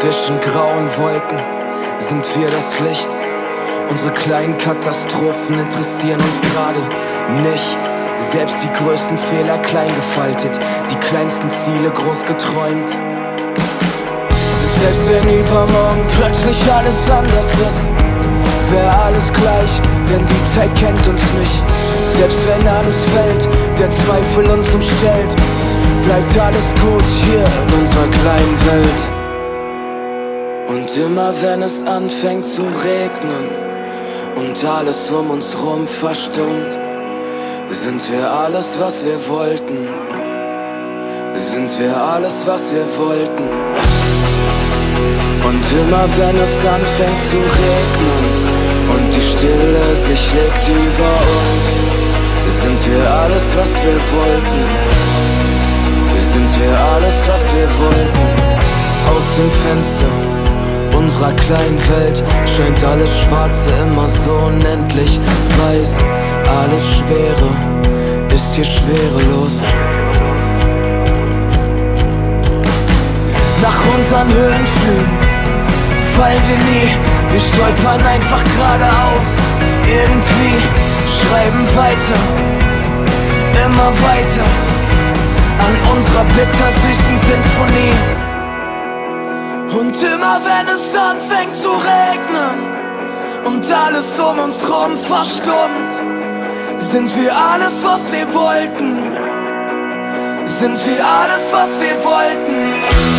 Zwischen grauen Wolken sind wir das Licht. Unsere kleinen Katastrophen interessieren uns gerade nicht. Selbst die größten Fehler klein gefaltet, die kleinsten Ziele groß geträumt. Selbst wenn übermorgen plötzlich alles anders ist, wäre alles gleich, denn die Zeit kennt uns nicht. Selbst wenn alles fällt, der Zweifel uns umstellt, bleibt alles gut hier in unserer kleinen Welt. Und immer wenn es anfängt zu regnen und alles um uns rum verstummt, sind wir alles, was wir wollten. Sind wir alles, was wir wollten. Und immer wenn es anfängt zu regnen und die Stille sich legt über uns, sind wir alles, was wir wollten. Sind wir alles, was wir wollten. Aus dem Fenster unserer kleinen Welt scheint alles Schwarze immer so unendlich weiß. Alles Schwere ist hier schwerelos. Nach unseren Höhenflügen fallen wir nie, wir stolpern einfach geradeaus. Irgendwie schreiben weiter, immer weiter an unserer bittersüßen Sinfonie. Und immer wenn anfängt zu regnen und alles um uns rum verstummt, sind wir alles, was wir wollten. Sind wir alles, was wir wollten.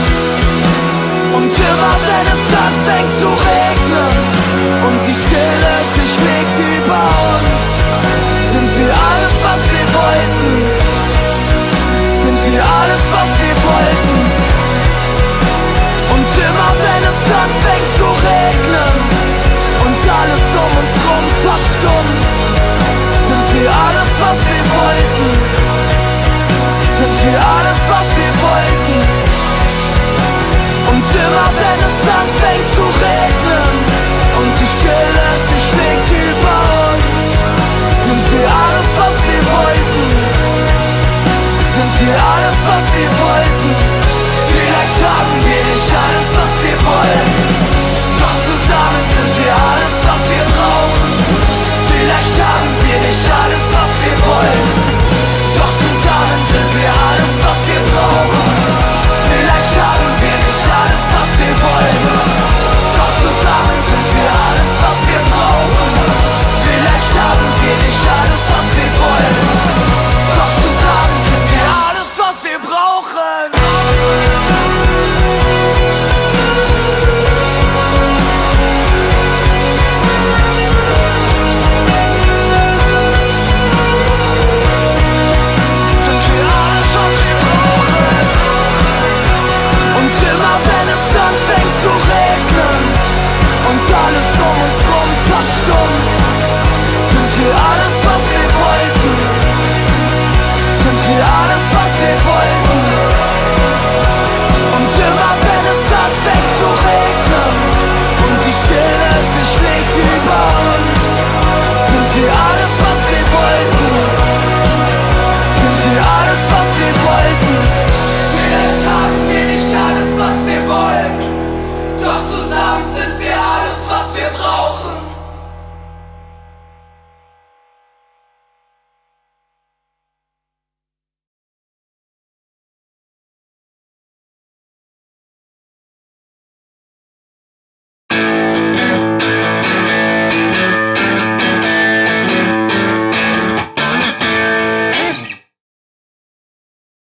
wir alles, was wir wollten. Und immer wenn es anfängt zu regnen und die Stille sich legt über uns, sind wir alles, was wir wollten. Sind wir alles, was wir wollten. Vielleicht haben wir nicht alles, was wir wollten. Doch zusammen sind wir alles.